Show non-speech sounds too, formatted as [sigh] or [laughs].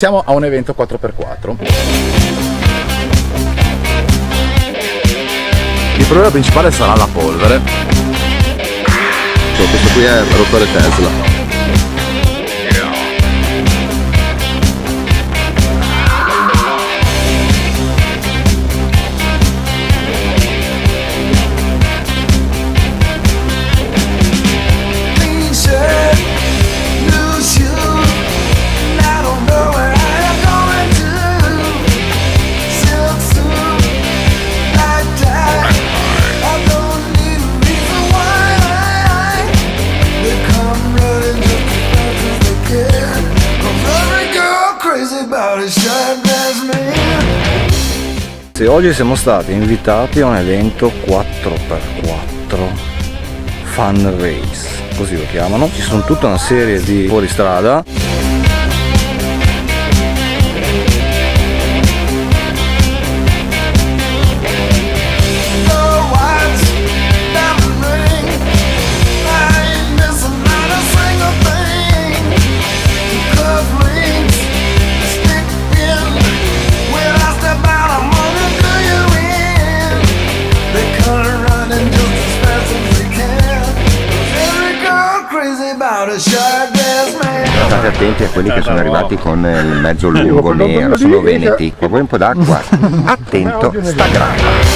Siamo a un evento 4x4. Il problema principale sarà la polvere. Cioè, questo qui è rotore Tesla. Oggi siamo stati invitati a un evento 4x4 Fun Race, così lo chiamano. Ci sono tutta una serie di fuoristrada. State attenti a quelli che sono arrivati con il mezzo lungo nero, sono veneti. Ma vuoi un po' d'acqua? [laughs] Attento, sta grana.